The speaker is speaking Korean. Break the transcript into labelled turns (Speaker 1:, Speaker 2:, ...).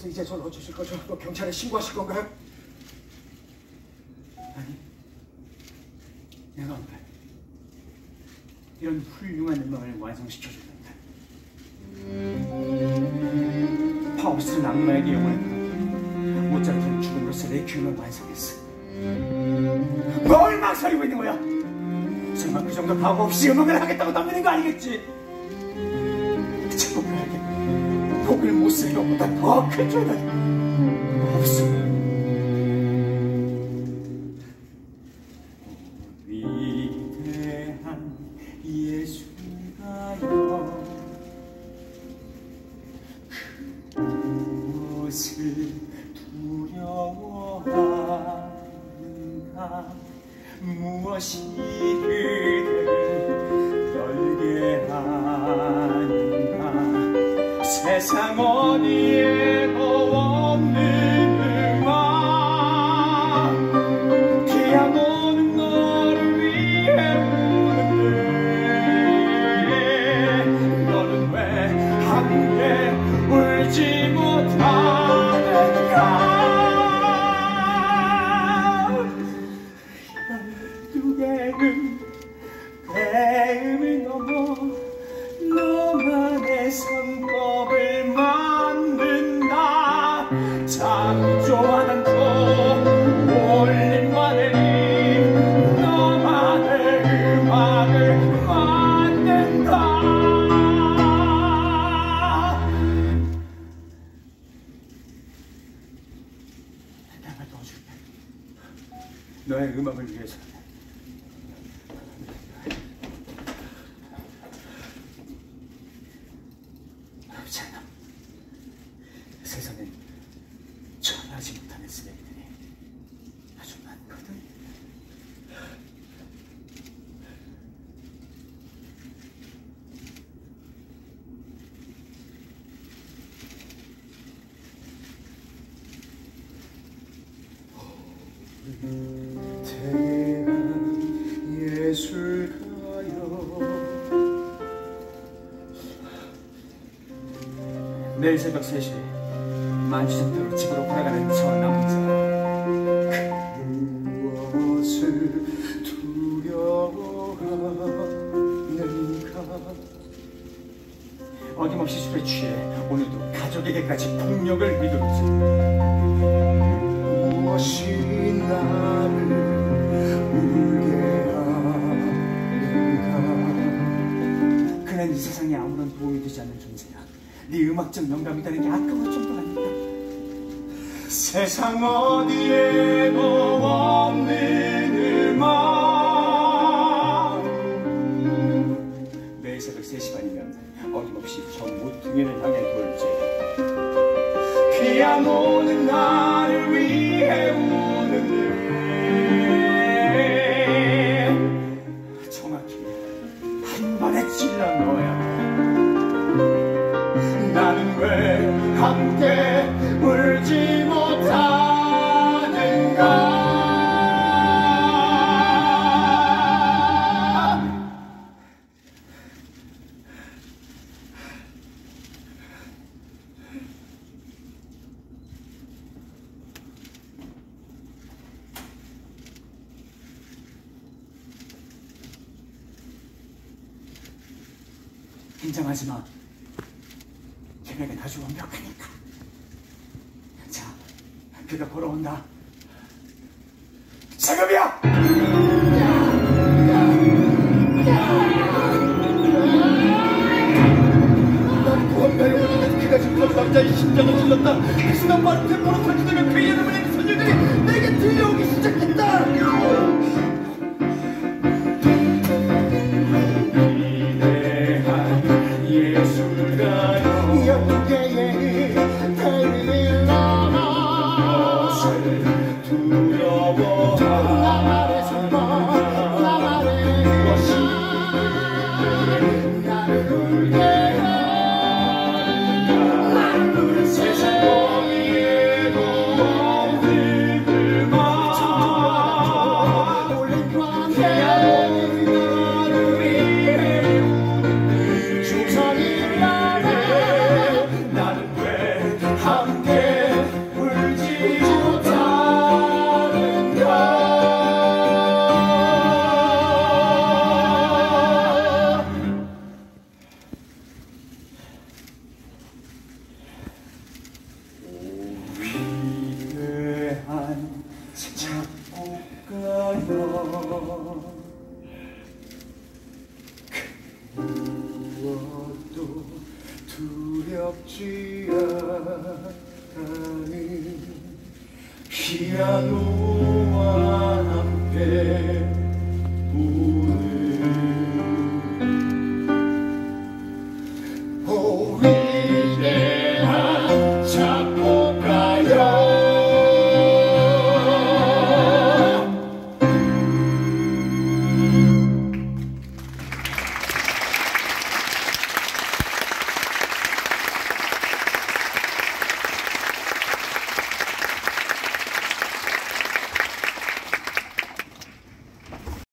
Speaker 1: 그래서 이제 저를 어쩌실 거죠? 또 경찰에 신고하실 건가요? 아니, 내가 오늘 이런 훌륭한 음악을 완성시켜줬는데 파우스트는 악마에게 받아 모차르트는 죽음으로써 레퀴엠을 완성했어 뭘 망설이고 있는 거야? 설마 그 정도 각오 없이 음악을 하겠다고 넘기는 거 아니겠지? 복을 못 쓰는 것보다 더 큰 죄는 없어 위대한 예수가여 그것을 두려워하는가? 무엇이 그 세상 어디에도 없는 너의 음악을 위해서 그렇지 않아 세상엔 전하지 못하는 쓰레기들이 아주 많거든 대한 예술가여 내일 새벽 3시 만주장터로 집으로 걸어가는 저 남자. 무엇을 두려워하는가? 어김없이 술에 취해 오늘도 가족에게까지 폭력을 휘두르지 무엇이 나를 울게 하는가? 그는 이 세상에 아무런 도움이 되지 않는 존재야. 네 음악적 영감이라는 게 아까울 정도가 아닐까 세상 어디에도 없는 음악. 매일 새벽 3시 반이면 어김없이 저 모퉁이를 향해 돌지. 피아노는 나를 위해 우 긴장하지 마. 계획은 아주 완벽하니까. 자, 그가 걸어온다. 무엇을
Speaker 2: 두렵지 않은 피아노와